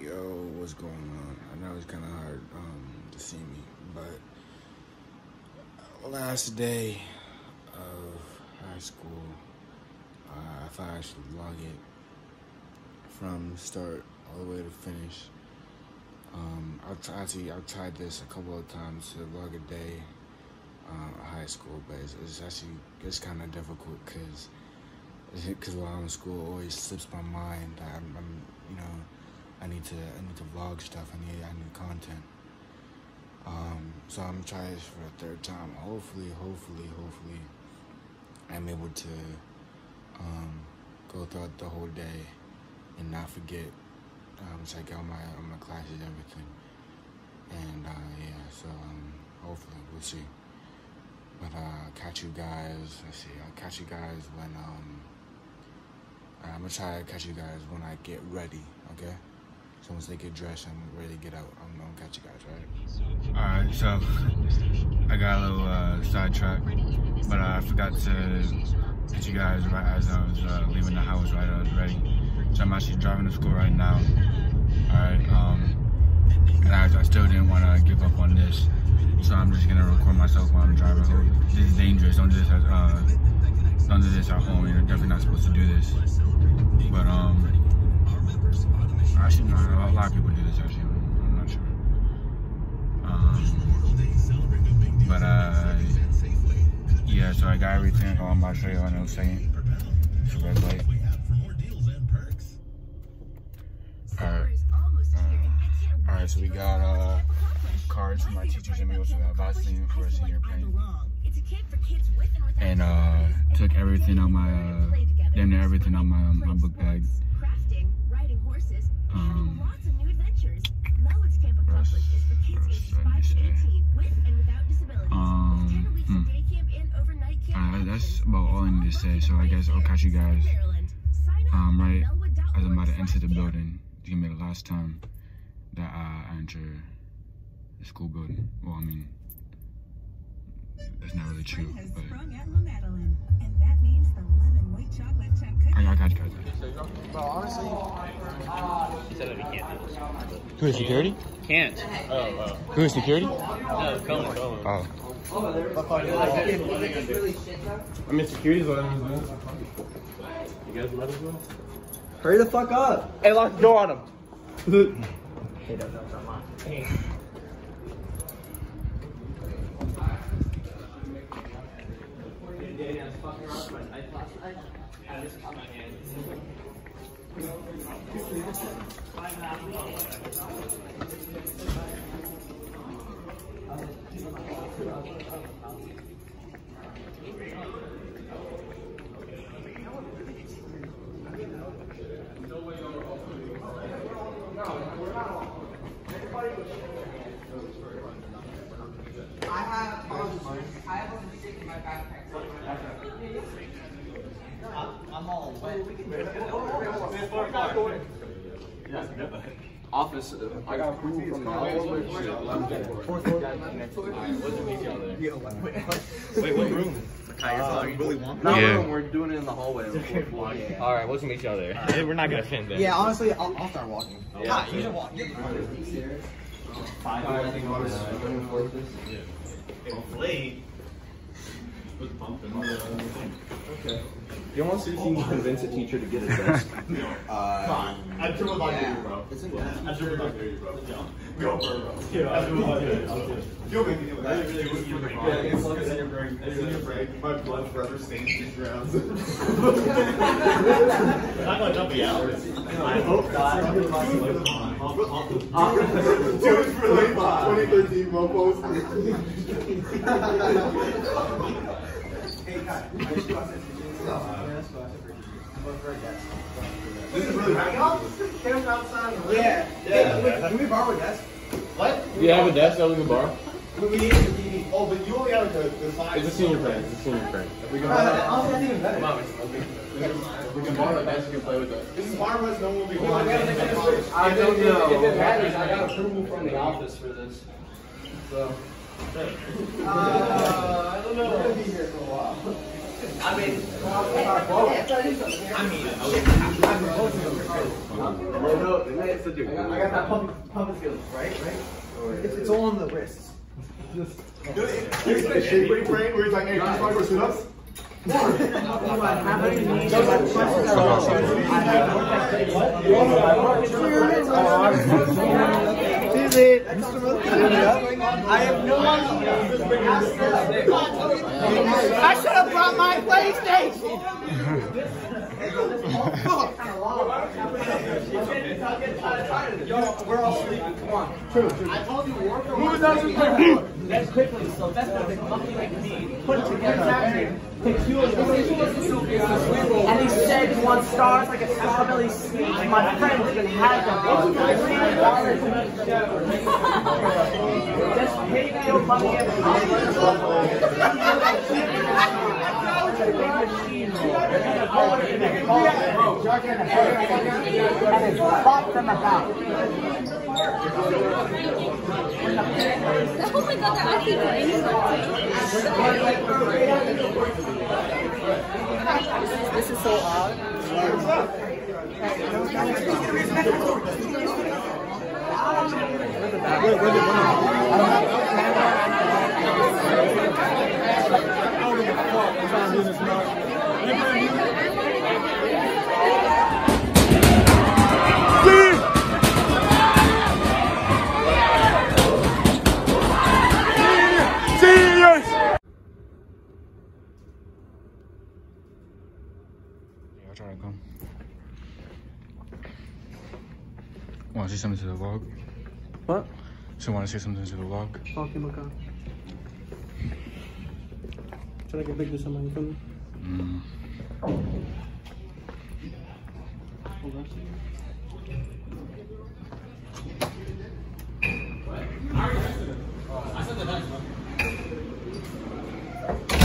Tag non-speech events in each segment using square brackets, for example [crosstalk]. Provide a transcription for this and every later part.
Yo, what's going on? I know it's kind of hard um, to see me, but last day of high school, uh, I thought I should log it from start all the way to finish. Um, I've tried, actually, I've tried this a couple of times to log a day uh, high school, but it's, it's actually it's kind of difficult because because while I'm in school, it always slips my mind. I'm, I'm, you know, I need to I need to vlog stuff. I need I need content. Um, so I'm trying this for a third time. Hopefully, hopefully, hopefully, I'm able to um, go throughout the whole day and not forget. Um, check out my uh, my classes, everything, and uh, yeah. So um, hopefully, we'll see. But uh, catch you guys. Let's see. I'll catch you guys when um. I'm gonna try to catch you guys when I get ready. Okay. So once they get dressed and ready to get out, I'm gonna catch you guys. Right. All right. So I got a little uh, sidetracked, but uh, I forgot to catch you guys right as I was uh, leaving the house. Right, I was ready. So I'm actually driving to school right now. All right. Um, and I, I still didn't want to give up on this. So I'm just gonna record myself while I'm driving home. This is dangerous. Don't do this at uh, don't do this at home. You're definitely not supposed to do this. But um, actually, no, a lot of people do this. Actually, I'm not sure. Um, but uh, yeah. So I got everything. Oh, I'm about to show you what I was saying. It's a red light. All right. All right. So we got uh cards from my teachers and we also got Vaseline for senior pain. And uh, took everything out my, uh, damn everything out my, um, my book bag. Um, rest, rest, let me say. Um, hmm. uh, that's about all I need to say. So I guess I'll catch you guys um, right as I'm about to enter the building. It's gonna be the last time that I enter the school building. Well, I mean, that's not really true, but I, I got you guys. Well, honestly, He said that we can't do this. Who is security? Can't. oh, Who is security? No, Cohen. Oh. I mean, security's what I'm doing. You guys let us know? Hurry the fuck up. Hey, lock the door on him. [laughs] I have, I have a mistake in my backpack. I'm all wet. Office, I got approval from the Wait, what room? No, Yeah. no, we're doing it in the hallway. on the fourth floor. All right, let's meet you out there. Uh, we're not gonna fit then. Yeah, honestly, I'll, I'll start walking. Yeah. you should walk. You want to see if you can convince a teacher to get a desk? I'm sure we'll not do you, bro. It's in there. I'm sure we'll not do you, bro. Go for it, bro. Yeah, I'm sure we'll not do you. You'll make it. You'll make it. Yeah, it's like in your brain. It's in your brain. My blood forever stains these grounds. [laughs] Not gonna dump the hours. I hope not. Dude, for like 2013 [laughs] mofos. [laughs] Yeah. Yeah. Can we borrow a desk? What? Do you have a desk that we can borrow? We we need, we need, oh, but you only have the, the size. It's a senior friend. It's a senior friend. We can borrow honestly, that's even better. We can borrow a desk. You can play with us. This is harmless, no one will be. I don't know. If it matters, I got approval from the office for this. So. Uh, I don't know. We're gonna be here for a while. I mean, I got that pump, pump skills, right? Right? It's, it's all on the wrists. It's that shake weight brain where he's like, hey, can you find go sit ups? I have no idea. I should have brought my PlayStation. Yo, we're all sleeping. Come on. Who doesn't play That's quickly, so that's the company like me. Put together. And he said he wants stars like a strawberry sweet. My friend even had them. Just pay me your money [laughs] Oh my god, they're This is so odd. Trying to come? Want to say something to the vlog? What? So want to say something to the vlog? Okay, Maka. Should I get big this on my phone? Mm.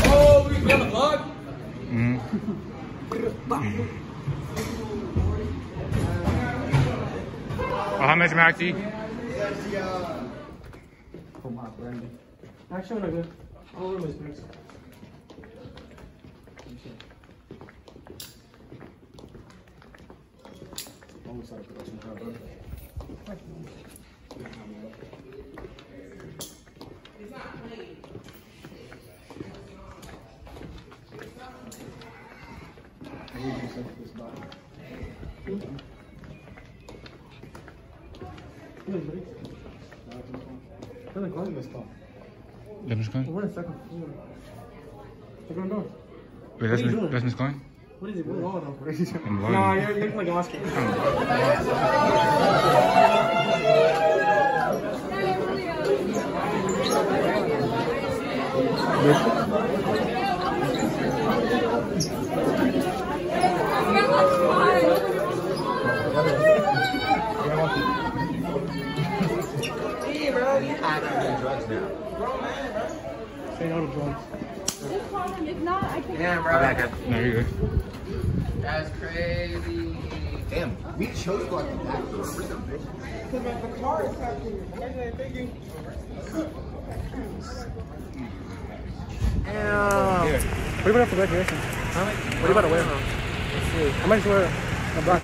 Oh, we got a vlog? Mm. Oh, how much, Maxie? Actually, I'm not good. I'll wear my specs. Dale, ¿cuál es Yeah, Miss Coin? We're in second floor. Check on door. Wait, that's What are you Miss, that's Miss Coin? What is it? We're all over. I'm Nah, vlogging. you're, you're like Oscar. Say no to drugs. If not, I can. Damn, bro. No, you're good. That's crazy. Damn, we chose to like that. What are you going to have for graduation? Huh? What are you about to wear? I might just wear a black.